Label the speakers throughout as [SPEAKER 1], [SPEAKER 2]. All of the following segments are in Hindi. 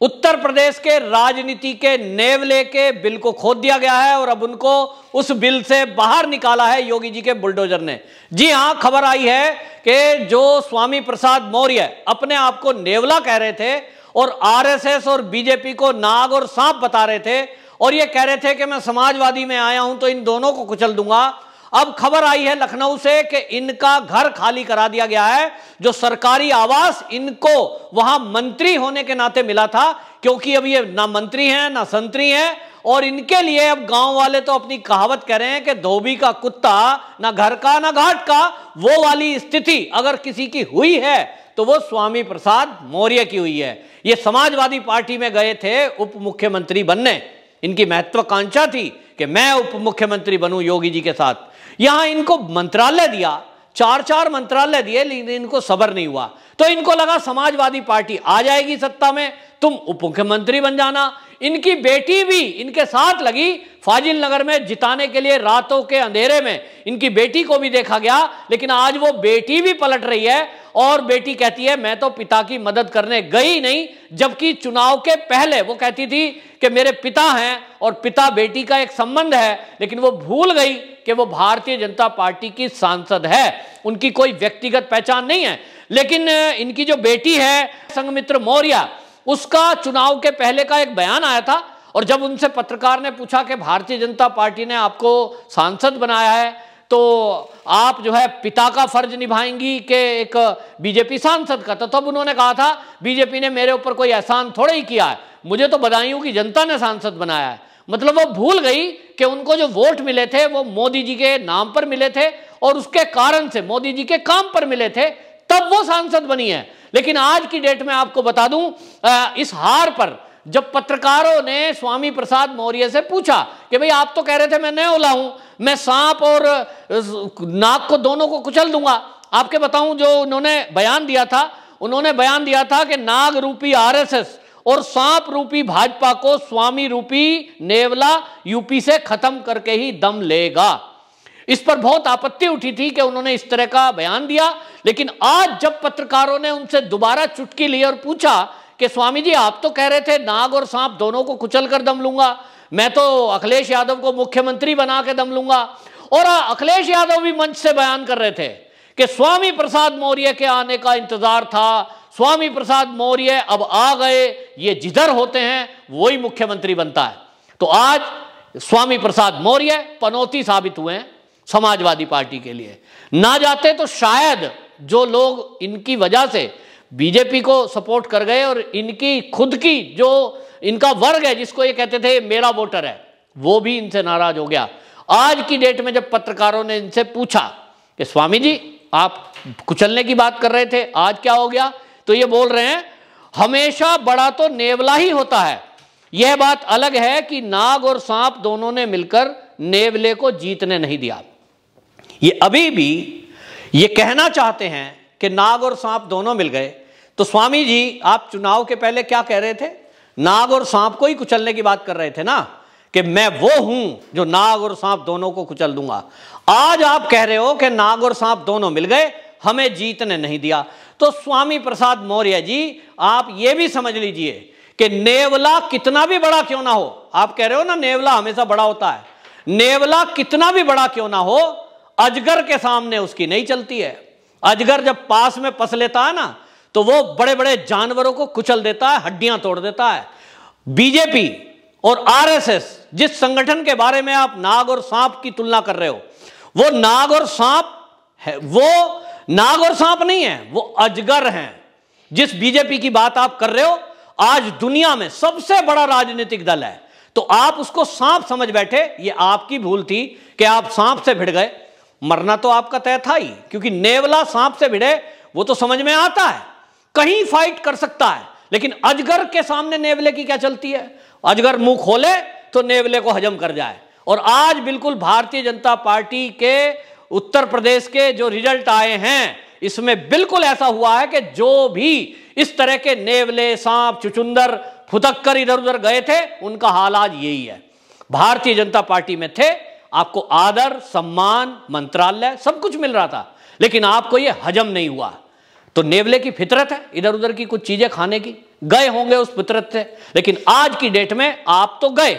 [SPEAKER 1] उत्तर प्रदेश के राजनीति के नेवले के बिल को खोद दिया गया है और अब उनको उस बिल से बाहर निकाला है योगी जी के बुलडोजर ने। जी हाँ, खबर आई है कि जो स्वामी प्रसाद मौर्य अपने आप को नेवला कह रहे थे और आरएसएस और बीजेपी को नाग और सांप बता रहे थे और ये कह रहे थे कि मैं समाजवादी में आया हूँ तो इन दोनों को कुचल दूँगा। अब खबर आई है लखनऊ से कि इनका घर खाली करा दिया गया है, जो सरकारी आवास, इनको वहाँ मंत्री होने के नाते मिला था, क्योंकि अब ये ना मंत्री हैं, ना संतरी हैं, और इनके लिए अब गाँव वाले तो अपनी कहावत कह रहे हैं कि धोबी का कुत्ता, ना घर का, ना घाट का, वो वाली स्थिति अगर किसी की हुई है तो वो स्वामी प्रसाद मौर्य की हुई है। ये समाजवादी पार्टी में गए थे उप मुख्यमंत्री बनने। इनकी महत्वाकांक्षा थी कि मैं उप मुख्यमंत्री बनूं योगी जी के साथ। यहाँ इनको मंत्रालय दिया चार चार मंत्रालय दिए, लेकिन इनको सबर नहीं हुआ। तो इनको लगा समाजवादी पार्टी आ जाएगी सत्ता में, तुम उप मुख्यमंत्री बन जाना। इनकी बेटी भी इनके साथ लगी फाजिल नगर में जिताने के लिए रातों के अंधेरे में। इनकी बेटी को भी देखा गया, लेकिन आज वो बेटी भी पलट रही है और बेटी कहती है, मैं तो पिता की मदद करने गई नहीं, जबकि चुनाव के पहले, वो कहती थी कि मेरे पिता हैं और पिता बेटी का एक संबंध है, लेकिन वो भूल गई कि वो भारतीय जनता पार्टी की सांसद है। उनकी कोई व्यक्तिगत पहचान नहीं है। लेकिन इनकी जो बेटी है संगमित्र मौर्य, उसका चुनाव के पहले का एक बयान आया था, और जब उनसे पत्रकार ने पूछा कि भारतीय जनता पार्टी ने आपको सांसद बनाया है तो आप जो है पिता का फ़र्ज़ निभाएँगी कि एक बीजेपी सांसद का। तो तब उन्होंने कहा था, बीजेपी ने मेरे ऊपर कोई एहसान थोड़ा ही किया है। मुझे तो बधाइयों की जनता ने सांसद बनाया है। मतलब वो भूल गई कि उनको जो वोट मिले थे, वो मोदी जी के नाम पर मिले थे और उसके कारण से मोदी जी के काम पर मिले थे, तब वो सांसद बनी है। लेकिन आज की डेट में आपको बता दूँ इस हार पर जब पत्रकारों ने स्वामी प्रसाद मौर्य से पूछा कि भाई आप तो कह रहे थे मैं ओला हूँ मैं सांप और नाक को दोनों को कुचल दूँगा। आपके बताऊँ जो उन्होंने बयान दिया था, उन्होंने बयान दिया था कि नाग रूपी आरएसएस और सांप रूपी भाजपा को स्वामी रूपी नेवला यूपी से खत्म करके ही दम लेगा। इस पर बहुत आपत्ति उठी थी कि उन्होंने इस तरह का बयान दिया, लेकिन आज जब पत्रकारों ने उनसे दोबारा चुटकी ली और पूछा कि स्वामी जी, आप तो कह रहे थे नाग और सांप दोनों को कुचल कर दम लूँगा मैं तो अखिलेश यादव को मुख्यमंत्री बना के दम लूँगा। और अखिलेश यादव भी मंच से बयान कर रहे थे कि स्वामी प्रसाद मौर्य के आने का इंतज़ार था। स्वामी प्रसाद मौर्य अब आ गए, ये जिधर होते हैं, वही मुख्यमंत्री बनता है। तो आज स्वामी प्रसाद मौर्य पनौती साबित हुए हैं समाजवादी पार्टी के लिए। ना जाते तो शायद जो लोग इनकी वजह से बीजेपी को सपोर्ट कर गए और इनकी खुद की जो इनका वर्ग है जिसको ये कहते थे, मेरा वोटर है। वो भी इनसे नाराज़ हो गया। आज की डेट में जब पत्रकारों ने इनसे पूछा कि, स्वामी जी, आप कुचलने की बात कर रहे थे, आज क्या हो गया? तो ये बोल रहे हैं, हमेशा बड़ा तो नेवला ही होता है। यह बात अलग है कि नाग और सांप दोनों ने मिलकर नेवले को जीतने नहीं दिया। ये अभी भी ये कहना चाहते हैं कि नाग और सांप दोनों मिल गए। तो स्वामी जी, आप चुनाव के पहले क्या कह रहे थे? नाग और सांप को ही कुचलने की बात कर रहे थे ना? कि मैं वो हूँ जो नाग और सांप दोनों को कुचल दूँगा। आज आप कह रहे हो कि नाग और सांप दोनों मिल गए, हमें जीतने नहीं दिया। तो स्वामी प्रसाद मौर्य जी, आप ये भी समझ लीजिए कि नेवला कितना भी बड़ा क्यों ना हो, आप कह रहे हो ना, नेवला हमेशा बड़ा होता है। नेवला कितना भी बड़ा क्यों ना हो, अजगर के सामने उसकी नहीं चलती है। अजगर जब पास में पस लेता है ना तो वो बड़े बड़े जानवरों को कुचल देता है, हड्डियाँ तोड़ देता है। बीजेपी और आरएसएस, जिस संगठन के बारे में आप नाग और सांप की तुलना कर रहे हो, वो नाग और सांप है, वो नाग और सांप नहीं है, वो अजगर हैं। जिस बीजेपी की बात आप कर रहे हो, आज दुनिया में सबसे बड़ा राजनीतिक दल है। तो आप उसको सांप समझ बैठे, ये आपकी भूल थी कि आप सांप से भिड़ गए। मरना तो आपका तय था ही, क्योंकि नेवला सांप से भिड़े, वो तो समझ में आता है। कहीं फाइट कर सकता है। लेकिन अजगर के सामने नेवले की क्या चलती है? अजगर मुँह खोले तो नेवले को हजम कर जाए। और आज बिल्कुल भारतीय जनता पार्टी के उत्तर प्रदेश के जो रिज़ल्ट आए हैं, इसमें बिल्कुल ऐसा हुआ है कि जो भी इस तरह के नेवले, सांप, चुचुंदर फुतक कर इधर उधर गए थे, उनका हाल आज यही है। भारतीय जनता पार्टी में थे, आपको आदर, सम्मान, मंत्रालय, सब कुछ मिल रहा था। लेकिन आपको यह हजम नहीं हुआ। तो नेवले की फितरत है इधर उधर की कुछ चीज़ें खाने की। गए होंगे उस फितरत से, लेकिन आज की डेट में आप तो गए,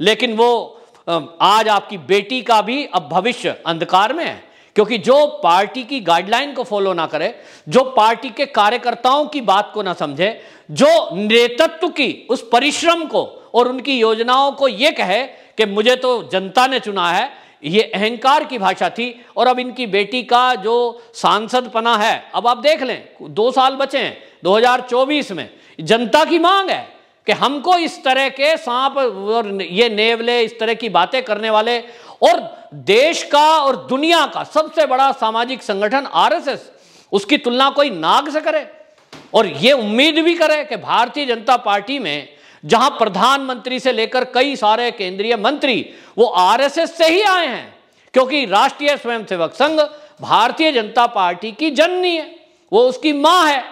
[SPEAKER 1] लेकिन वो आज आपकी बेटी का भी अब भविष्य अंधकार में है, क्योंकि जो पार्टी की गाइडलाइन को फॉलो ना करे, जो पार्टी के कार्यकर्ताओं की बात को ना समझे, जो नेतृत्व की, उस परिश्रम को और उनकी योजनाओं को यह कहे कि मुझे तो जनता ने चुना है ये अहंकार की भाषा थी और अब इनकी बेटी का जो सांसद पना है, अब आप देख लें, दो साल बचे हैं 2024 में। जनता की मांग है कि हमको इस तरह के सांप और ये नेवले, इस तरह की बातें करने वाले और देश का और दुनिया का सबसे बड़ा सामाजिक संगठन आरएसएस, उसकी तुलना कोई नाग से करे। और ये उम्मीद भी करे कि भारतीय जनता पार्टी में जहाँ प्रधानमंत्री से लेकर कई सारे केंद्रीय मंत्री, वो आरएसएस से ही आए हैं, क्योंकि राष्ट्रीय स्वयंसेवक संघ भारतीय जनता पार्टी की जननी है, वो उसकी माँ है।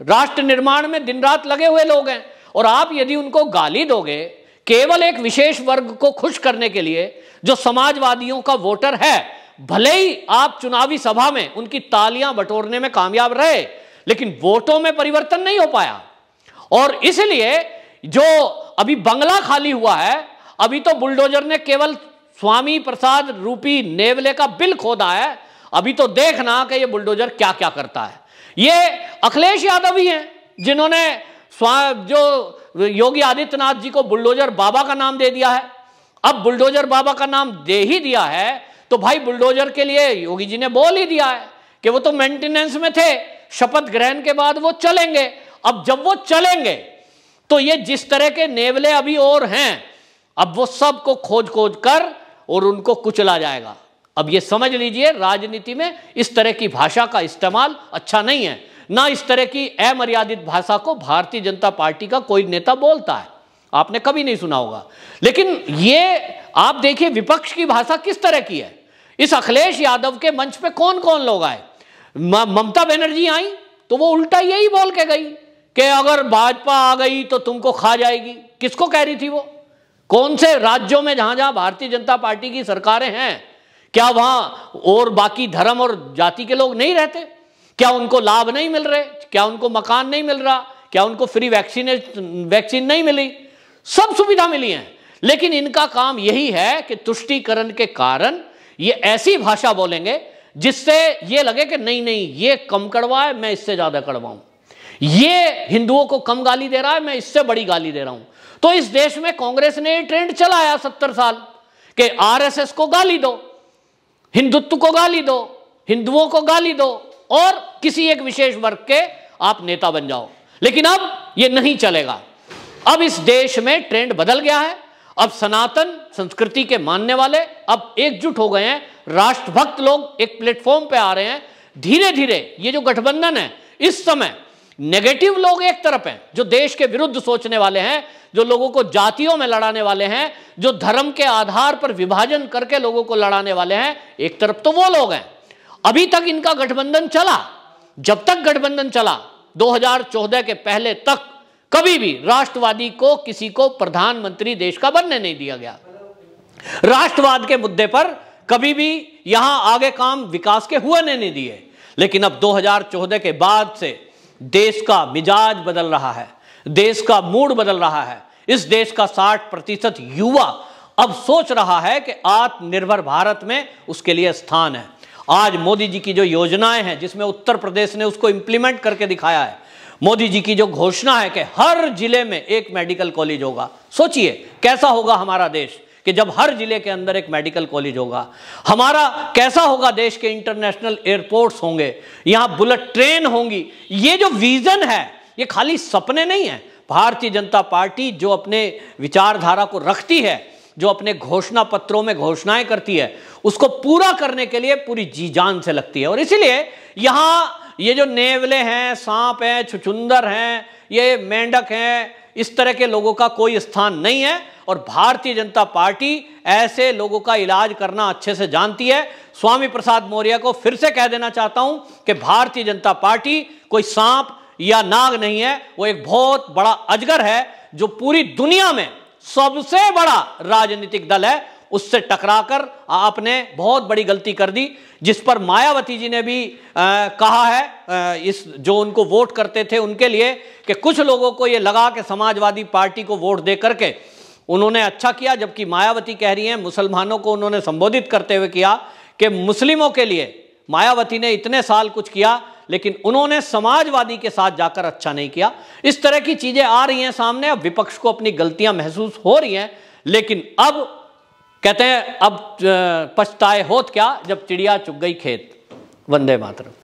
[SPEAKER 1] राष्ट्र निर्माण में दिन रात लगे हुए लोग हैं, और आप यदि उनको गाली दोगे, केवल एक विशेष वर्ग को खुश करने के लिए, जो समाजवादियों का वोटर है, भले ही आप चुनावी सभा में उनकी तालियाँ बटोरने में कामयाब रहे, लेकिन वोटों में परिवर्तन नहीं हो पाया। और इसलिए जो अभी बंगला खाली हुआ है, अभी तो बुलडोजर ने केवल स्वामी प्रसाद रूपी नेवले का बिल खोदा है, अभी तो देखना कि ये बुलडोजर क्या क्या करता है। ये अखिलेश यादव ही हैं, जिन्होंने जो योगी आदित्यनाथ जी को बुलडोजर बाबा का नाम दे दिया है। अब बुलडोजर बाबा का नाम दे ही दिया है तो भाई बुलडोजर के लिए योगी जी ने बोल ही दिया है कि वो तो मेंटेनेंस में थे, शपथ ग्रहण के बाद वो चलेंगे। अब जब वो चलेंगे तो ये जिस तरह के नेवले अभी और हैं, अब वो सबको खोज खोज कर और उनको कुचला जाएगा। अब ये समझ लीजिए, राजनीति में इस तरह की भाषा का इस्तेमाल अच्छा नहीं है। ना इस तरह की अमर्यादित भाषा को भारतीय जनता पार्टी का कोई नेता बोलता है। आपने कभी नहीं सुना होगा। लेकिन ये, आप देखिए विपक्ष की भाषा किस तरह की है। इस अखिलेश यादव के मंच पे कौन कौन लोग आए? ममता बनर्जी आई तो वो उल्टा यही बोल के गई। कि अगर भाजपा आ गई तो तुमको खा जाएगी। किसको कह रही थी वो? कौन से राज्यों में जहाँ जहाँ भारतीय जनता पार्टी की सरकारें हैं, क्या वहाँ और बाकी धर्म और जाति के लोग नहीं रहते? क्या उनको लाभ नहीं मिल रहे? क्या उनको मकान नहीं मिल रहा? क्या उनको फ्री वैक्सीन वैक्सीन नहीं मिली? सब सुविधा मिली है। लेकिन इनका काम यही है कि तुष्टिकरण के कारण ये ऐसी भाषा बोलेंगे जिससे ये लगे कि नहीं नहीं, ये कम कड़वा है, मैं इससे ज़्यादा कड़वाऊं ये हिंदुओं को कम गाली दे रहा है, मैं इससे बड़ी गाली दे रहा हूँ। तो इस देश में कांग्रेस ने ट्रेंड चलाया सत्तर साल कि, आरएसएस को गाली दो, हिंदुत्व को गाली दो, हिंदुओं को गाली दो, और किसी एक विशेष वर्ग के आप नेता बन जाओ। लेकिन अब यह नहीं चलेगा। अब इस देश में ट्रेंड बदल गया है। अब सनातन संस्कृति के मानने वाले अब एकजुट हो गए हैं। राष्ट्रभक्त लोग एक प्लेटफॉर्म पे आ रहे हैं। धीरे धीरे ये जो गठबंधन है, इस समय नेगेटिव लोग एक तरफ़ हैं, जो देश के विरुद्ध सोचने वाले हैं, जो लोगों को जातियों में लड़ाने वाले हैं, जो धर्म के आधार पर विभाजन करके लोगों को लड़ाने वाले हैं, एक तरफ़ तो वो लोग हैं। अभी तक इनका गठबंधन चला, जब तक गठबंधन चला 2014 के पहले तक कभी भी राष्ट्रवादी को किसी को प्रधानमंत्री देश का बनने नहीं दिया गया। राष्ट्रवाद के मुद्दे पर कभी भी यहाँ आगे काम विकास के हुए नहीं दिए। लेकिन अब 2014 के बाद से देश का मिजाज बदल रहा है, देश का मूड बदल रहा है। इस देश का 60 प्रतिशत युवा अब सोच रहा है कि आत्मनिर्भर भारत में उसके लिए स्थान है। आज मोदी जी की जो योजनाएँ हैं, जिसमें उत्तर प्रदेश ने उसको इंप्लीमेंट करके दिखाया है, मोदी जी की जो घोषणा है कि हर ज़िले में एक मेडिकल कॉलेज होगा। सोचिए, कैसा होगा हमारा देश? कि जब हर ज़िले के अंदर एक मेडिकल कॉलेज होगा, हमारा कैसा होगा देश के इंटरनेशनल एयरपोर्ट्स होंगे, यहाँ बुलेट ट्रेन होंगी, ये जो विजन है, ये खाली सपने नहीं है। भारतीय जनता पार्टी जो अपने विचारधारा को रखती है, जो अपने घोषणा पत्रों में घोषणाएँ करती है, उसको पूरा करने के लिए पूरी जी जान से लगती है। और इसीलिए यहाँ ये जो नेवले हैं, सांप हैं, छुचुंदर हैं, ये मेंढक हैं, इस तरह के लोगों का कोई स्थान नहीं है। और भारतीय जनता पार्टी ऐसे लोगों का इलाज करना अच्छे से जानती है। स्वामी प्रसाद मौर्य को फिर से कह देना चाहता हूँ कि भारतीय जनता पार्टी कोई सांप या नाग नहीं है वो एक बहुत बड़ा अजगर है जो पूरी दुनिया में सबसे बड़ा राजनीतिक दल है। उससे टकराकर आपने बहुत बड़ी गलती कर दी जिस पर मायावती जी ने भी आ, कहा है आ, इस जो उनको वोट करते थे उनके लिए कि कुछ लोगों को ये लगा कि समाजवादी पार्टी को वोट दे करके उन्होंने अच्छा किया, जबकि मायावती कह रही हैं, मुसलमानों को उन्होंने संबोधित करते हुए किया कि मुस्लिमों के लिए मायावती ने इतने साल कुछ किया, लेकिन उन्होंने समाजवादी के साथ जाकर अच्छा नहीं किया। इस तरह की चीज़ें आ रही हैं सामने, अब विपक्ष को अपनी गलतियाँ महसूस हो रही हैं, लेकिन अब कहते हैं, अब पछताए होत क्या, जब चिड़िया चुग गई खेत। वंदे मातरम।